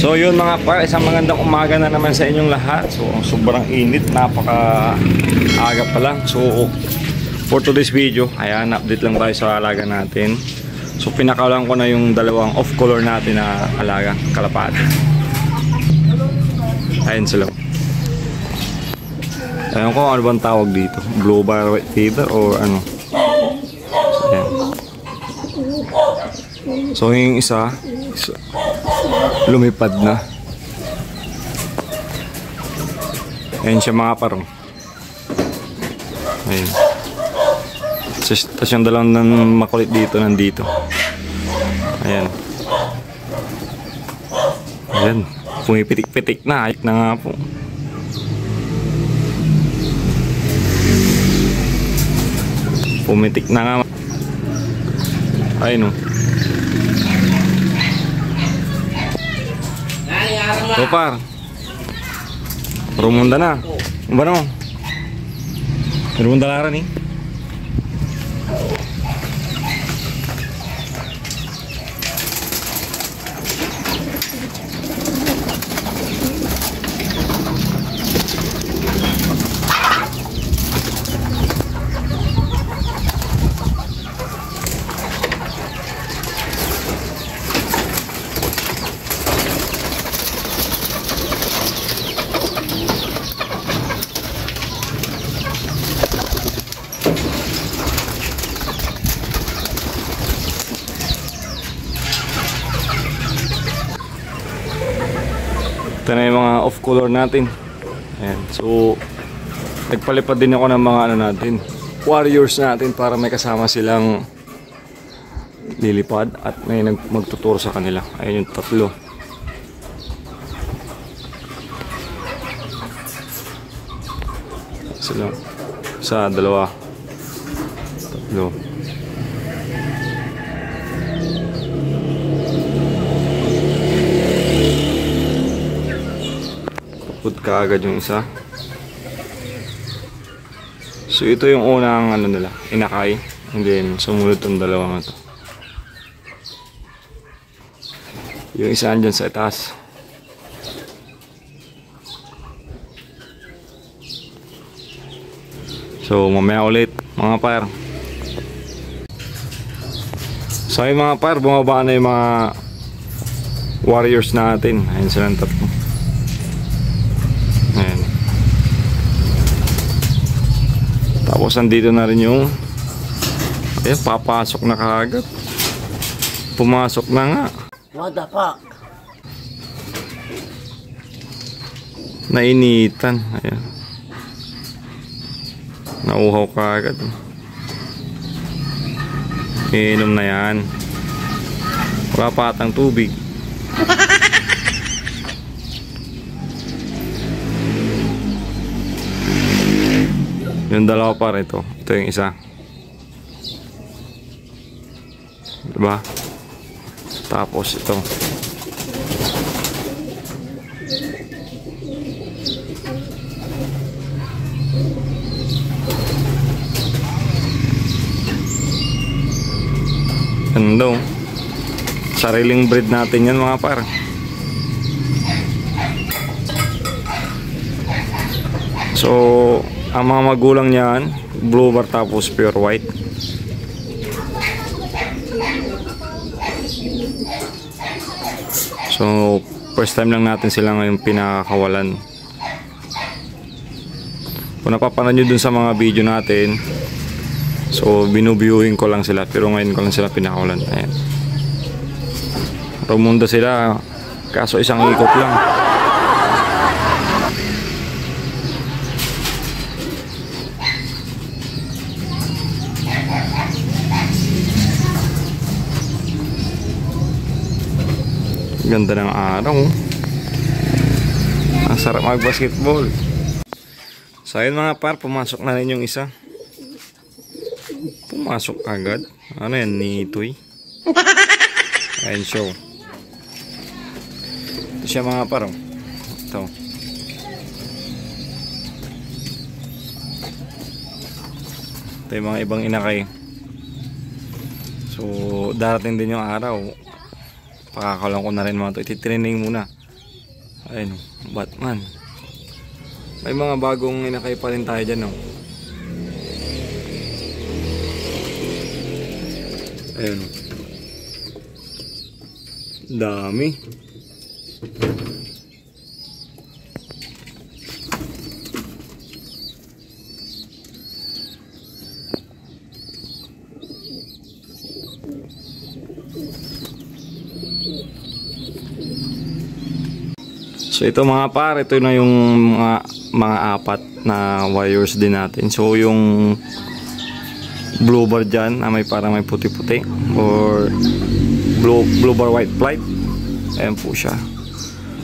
So yun mga par, isang magandang umaga na naman sa inyong lahat. So sobrang init, napaka aga pa lang. So for today's video, ayan, update lang tayo sa alaga natin. So pinakawalan ko na yung dalawang off color natin na alaga, kalapati. Ayun sila. Ayun ko ano bang tawag dito. Blue bar fever or ano. Ayan. So yung isa, isa lumipad na. Ayun siya mga parang. Ayun. Tapos yung dalawang makulit dito, nandito. Ayan. Ayan. Pumipitik-pitik na. Ayok na nga po. Pumitik na nga. Ayun o. So par. Rumunda na. Ba no? Rumunda na rin eh. Ito na yung mga off color natin. Ayan. So, nagpalipad din ako ng mga ano natin. Warriors natin para may kasama silang lilipad at may magtuturo sa kanila. Ayun yung tatlo. Sila. Sa dalawa. Tatlo. Put ka agad yung isa. So ito yung unang ano nila, inakay. And then sumunod tong dalawa na to. Yung isa andyan sa itaas. So mamaya ulit mga par. So yung mga par, bumaba na yung mga warriors natin. Ayun silang tatlo. Ayan. Tapos andito na rin yung Ayan, papasok na kagad. Pumasok na nga. What the fuck? Nainitan. Ayan. Nauhaw kagad. Inom na yan. Wala pa atang tubig. Yung dalawa pa rito. Ito yung isa. Diba? Tapos ito. Ano? Sariling breed natin yan mga par. So, ang mga magulang niyan, blue bar tapos pure white. So, first time lang natin sila ngayon pinakakawalan. Kung napapanood nyo dun sa mga video natin, so binubiewing ko lang sila, pero ngayon ko lang sila pinakawalan. Ayan. Rumunda sila, kaso isang ikot lang. Ganda ng araw. Ang sarap mag-basketball. So ayun mga par, pumasok na rin yung isa. Pumasok agad. Ano yan, ni Tuy? Ayun show. Ito siya mga par. oh. Ito. Ito yung mga ibang inakay. So, darating din yung araw. Pakakalang ko na rin mga to. Ititraining muna. Ayun, Batman. May mga bagong inakay pa rin tayo dyan, no? Ayun. Dami. So ito mga par, ito na yung mga, mga apat na wires din natin. So yung blue bar dyan na may parang may puti-puti or blue, blue bar white flight. Ayan po siya.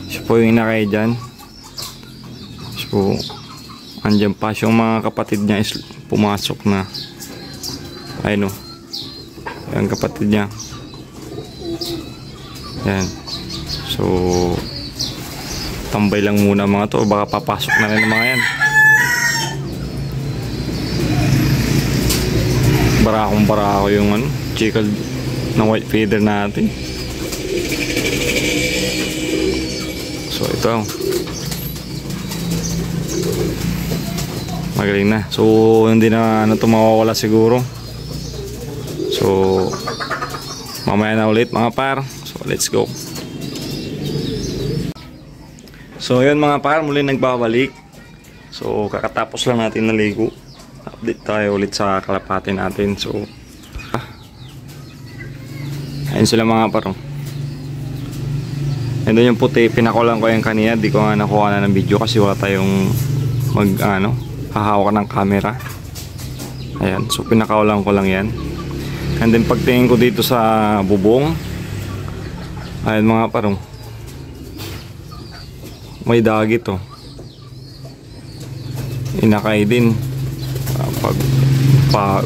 Siya po yung inakay dyan. So andyan pa yung mga kapatid niya is pumasok na. Ayun o. Ayan kapatid niya. Ayan. So tambay lang muna mga to. Baka papasok na rin mga yan. Barakong barako yung ano chical na white feather natin. So ito. Magaling na. So hindi na ano to mawawala siguro. So mamaya na ulit mga par. So let's go So yun mga par, muli nagbabalik. So kakatapos lang natin naligo. Update tayo ulit sa kalapati natin. So ah. Ayun sila mga par. oh. Ayun yung puti, pinakulan ko yung kanina. Di ko nga nakuha na ng video kasi wala tayong mag ano, hahawak ng camera. Ayan, so pinakawalan ko lang yan. And then pagtingin ko dito sa bubong. Ayun mga parong may dagit oh. Inakay din. Pag pa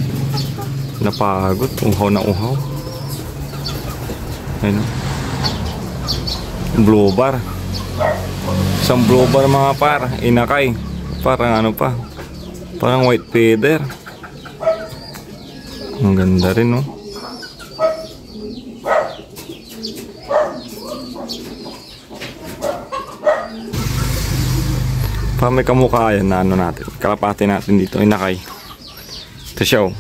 napagod, uhaw na uhaw. Ayun. oh. Blue bar. Isang bar mga par, inakay. Parang ano pa. Parang white feather. Ang ganda rin oh. Parang may kamukha yan na ano natin. Kalapati natin dito, inakay. Ito siya oh.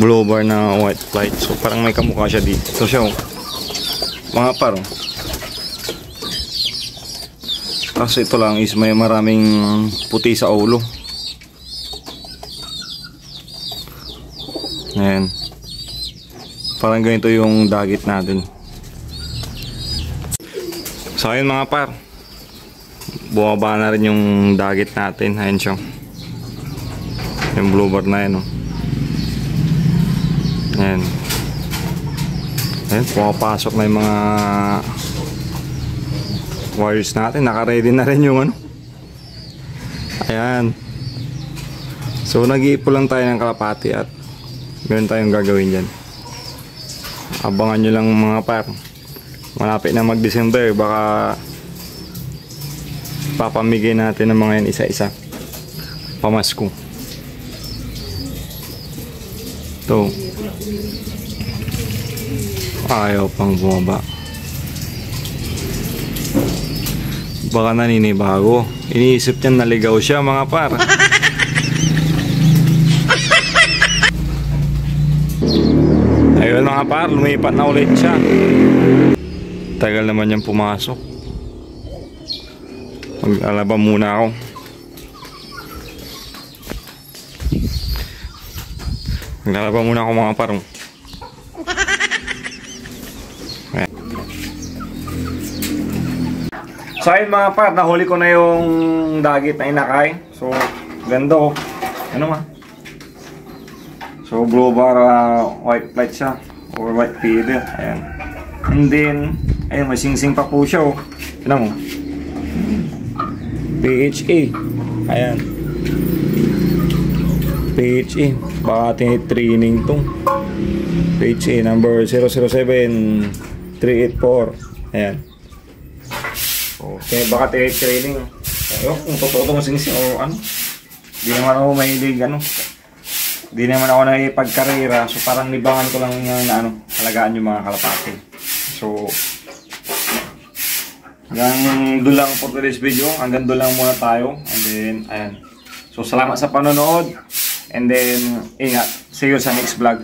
Blue na white flight. So parang may kamukha siya dito. Ito siya oh. Mga parang. Kasi ito lang is may maraming puti sa ulo. Ayan. Parang ganito yung dagit natin. So ayun mga par bumaba na rin yung dagit natin. Ayun siya. Yung blue bar na yun oh. ayan ayan pumapasok na yung mga wires natin. Naka-ready na rin yung ano. Ayan. So nag-iipo lang tayo ng kalapati at meron tayong gagawin dyan. Abangan nyo lang mga par. Malapit na mag December baka papamigay natin ng mga yan isa-isa. Pamasko. Ito ayaw pang bumaba. Baka naninibago. Iniisip niyan naligaw siya mga par. Ayun mga par lumipat na ulit siya. Tagal naman niyang pumasok Mag-alaba muna ako. Mag-alaba muna ako mga parong. So ayun mga par, nahuli ko na yung dagit na inakay. So, ganda oh. Ano ma? So, blue bar uh, white light siya. Or white feather. Ayan. And then, ayun, may pa po siya oh. Tignan mo. PHA. Ayan. PHA. Baka training tong. PHA number 007384. Ayan. Okay, baka training. Ayun, kung totoo itong singsing o ano. Di naman ako mahilig ano. Di naman ako nakipagkarera. So parang libangan ko lang na ano, halagaan yung mga kalapati. So, Hanggang doon lang for today's video. Hanggang doon lang muna tayo. And then, ayan. So, salamat sa panonood. And then, ingat. See you sa next vlog.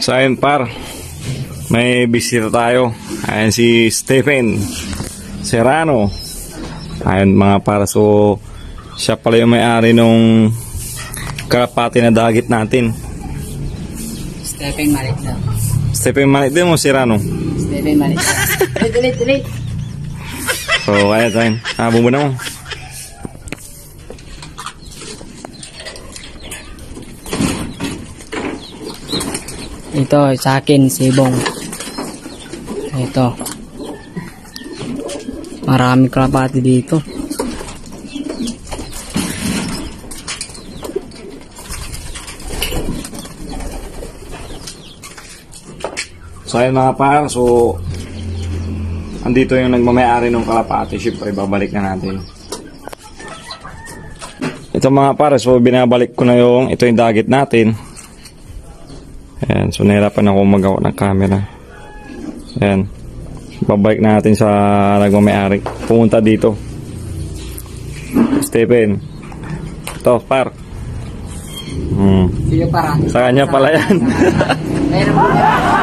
So, ayun par. May bisita tayo. Ayan si Stephen Serrano. Ayan mga para. So, siya pala yung may-ari nung karapati na dagit natin. Stephen Malit daw. Stephen Manit din mo, Serrano. Stephen Malit daw. Ulit, ulit, ulit. So, kaya tayo. Ah, bumuna mo. Ito, sa akin, sibong. Ito. Maraming kalapati dito. So, ayun mga par. So, andito yung nagmamayari ng kalapati. Siyempre, babalik na natin. Ito mga par. So, binabalik ko na yung, ito yung dagit natin. Ayan. So, nahirapan ako magawa ng camera. Ayan. Babalik natin sa nagmamayari. Pumunta dito. Stephen. Ito, par. Hmm. Sige para. Sa kanya pala yan. Meron.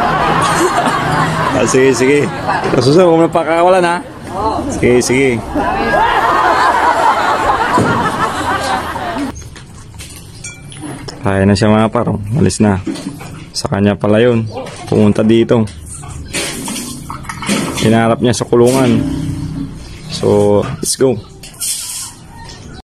Ah, sige, sige. Kasusunod, huwag mo na pakakawalan ha. Sige, sige. Kaya na siya mga parong. Alis na. Sa kanya pala yun. Pumunta dito. Hinarap niya sa kulungan. So, let's go.